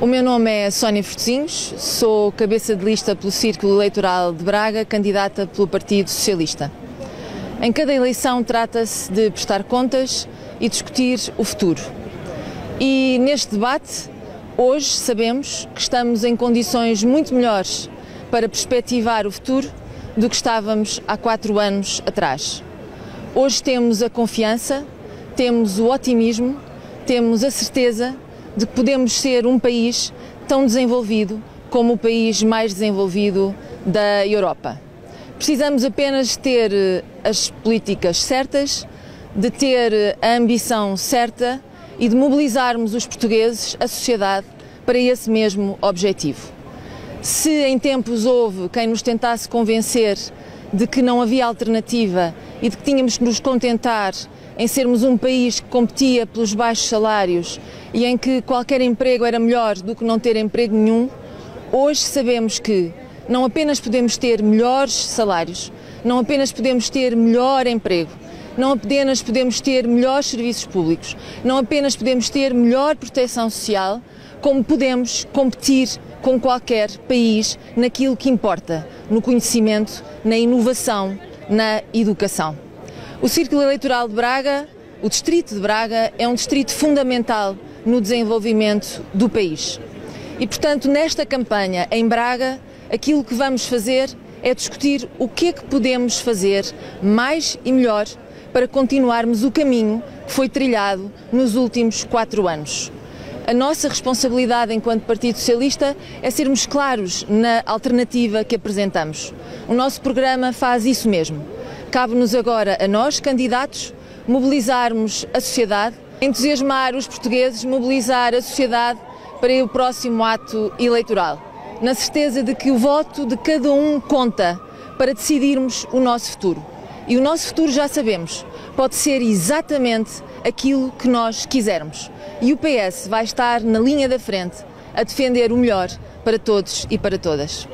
O meu nome é Sónia Fortezinhos, sou cabeça de lista pelo Círculo Eleitoral de Braga, candidata pelo Partido Socialista. Em cada eleição trata-se de prestar contas e discutir o futuro. E neste debate, hoje sabemos que estamos em condições muito melhores para perspectivar o futuro do que estávamos há quatro anos atrás. Hoje temos a confiança, temos o otimismo, temos a certeza de que podemos ser um país tão desenvolvido como o país mais desenvolvido da Europa. Precisamos apenas ter eh, as políticas certas, de ter eh, a ambição certa e de mobilizarmos os portugueses, a sociedade, para esse mesmo objetivo. Se em tempos houve quem nos tentasse convencer de que não havia alternativa e de que tínhamos que nos contentar em sermos um país que competia pelos baixos salários e em que qualquer emprego era melhor do que não ter emprego nenhum, hoje sabemos que não apenas podemos ter melhores salários, não apenas podemos ter melhor emprego, não apenas podemos ter melhores serviços públicos, não apenas podemos ter melhor proteção social, como podemos competir com qualquer país naquilo que importa, no conhecimento, na inovação, na educação. O Círculo Eleitoral de Braga, o Distrito de Braga, é um distrito fundamental no desenvolvimento do país. E, portanto, nesta campanha em Braga, aquilo que vamos fazer é discutir o que é que podemos fazer mais e melhor para continuarmos o caminho que foi trilhado nos últimos quatro anos. A nossa responsabilidade enquanto Partido Socialista é sermos claros na alternativa que apresentamos. O nosso programa faz isso mesmo. Cabe-nos agora a nós, candidatos, mobilizarmos a sociedade, entusiasmar os portugueses, mobilizar a sociedade para o próximo ato eleitoral, na certeza de que o voto de cada um conta para decidirmos o nosso futuro. E o nosso futuro já sabemos, pode ser exatamente aquilo que nós quisermos. E o PS vai estar na linha da frente a defender o melhor para todos e para todas.